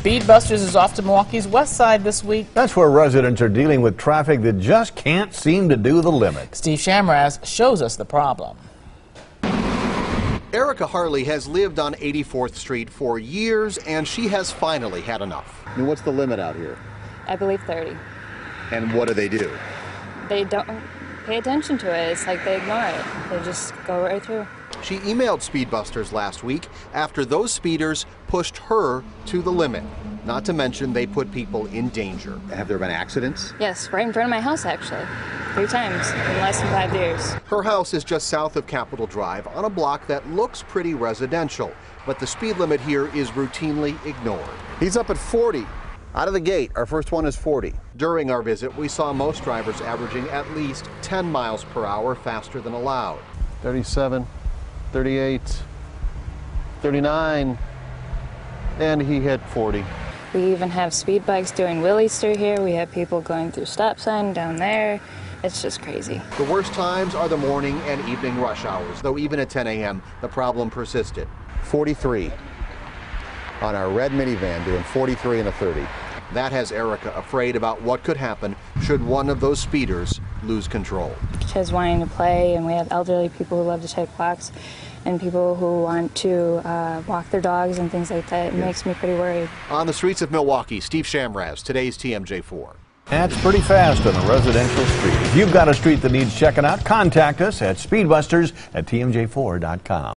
Speedbusters is off to Milwaukee's west side this week. That's where residents are dealing with traffic that just can't seem to do the limit. Steve Chamraz shows us the problem. Erica Harley has lived on 84th Street for years, and she has finally had enough. And what's the limit out here? I believe 30. And what do they do? They don't pay attention to it. It's like they ignore it. They just go right through. She emailed Speedbusters last week after those speeders pushed her to the limit. Not to mention, they put people in danger. Have there been accidents? Yes, right in front of my house, actually. Three times in less than five years. Her house is just south of Capitol Drive on a block that looks pretty residential, but the speed limit here is routinely ignored. He's up at 40. Out of the gate, our first one is 40. During our visit, we saw most drivers averaging at least 10 miles per hour faster than allowed. 37, 38, 39, and he hit 40. We even have speed bikes doing wheelies through here. We have people going through stop sign down there. It's just crazy. The worst times are the morning and evening rush hours, though even at 10 a.m., the problem persisted. 43 on our red minivan doing 43 and a 30. That has Erica afraid about what could happen should one of those speeders lose control. Kids wanting to play, and we have elderly people who love to take walks, and people who want to uh, walk their dogs and things like that. It makes me pretty worried. On the streets of Milwaukee, Steve Chamraz, today's TMJ4. That's pretty fast on a residential street. If you've got a street that needs checking out, contact us at speedbusters at tmj4.com.